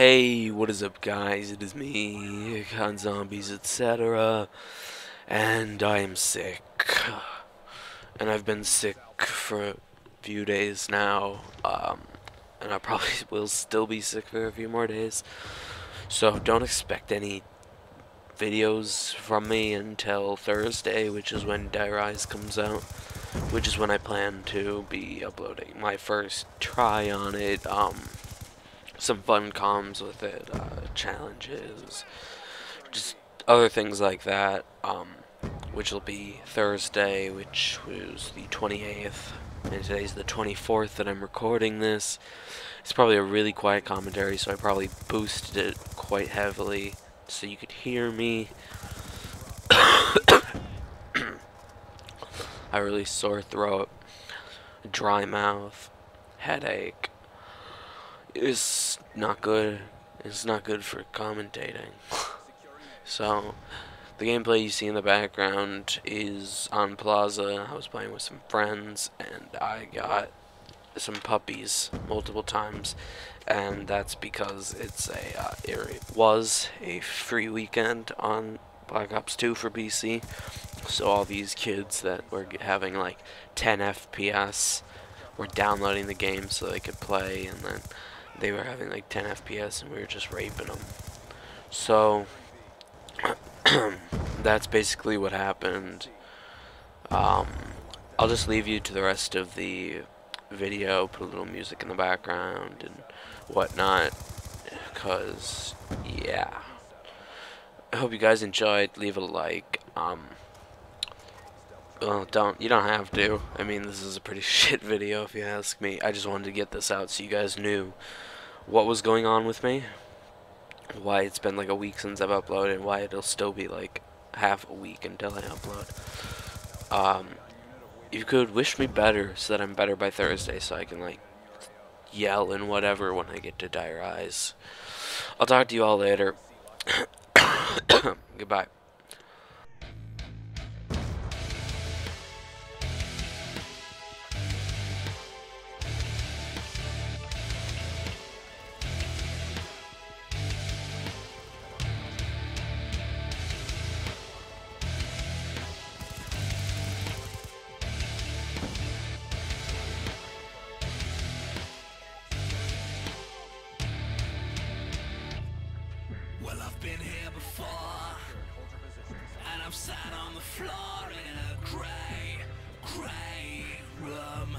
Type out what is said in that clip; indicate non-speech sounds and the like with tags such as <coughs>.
Hey, what is up guys? It is me, CoD Zombies, etc. And I am sick. And I've been sick for a few days now. Um, and I probably <laughs> will still be sick for a few more days. So don't expect any videos from me until Thursday, which is when Die Rise comes out. Which is when I plan to be uploading my first try on it. Um, some fun comms with it, uh, challenges, just other things like that, um, which will be Thursday, which was the 28th, and today's the 24th that I'm recording this. It's probably a really quiet commentary, so I probably boosted it quite heavily so you could hear me. <coughs> I really sore throat, dry mouth, headache, is not good. It's not good for commentating. so, the gameplay you see in the background is on Plaza. I was playing with some friends, and I got some puppies multiple times, and that's because it's a uh, it was a free weekend on Black Ops 2 for PC. So all these kids that were having like 10 FPS were downloading the game so they could play, and then they were having like 10 FPS and we were just raping them. So <clears throat> that's basically what happened. Um, I'll just leave you to the rest of the video, put a little music in the background and whatnot, because, yeah. I hope you guys enjoyed. Leave a like. Um, well, don't you don't have to. I mean, this is a pretty <laughs> shit video if you ask me. I just wanted to get this out so you guys knew what was going on with me, why it's been like a week since I've uploaded, why it'll still be like half a week until I upload. Um, you could wish me better so that I'm better by Thursday so I can like yell and whatever when I get to Die Rise. I'll talk to you all later. <coughs> Goodbye. Well, I've been here before, and I'm sat on the floor in a grey, grey room.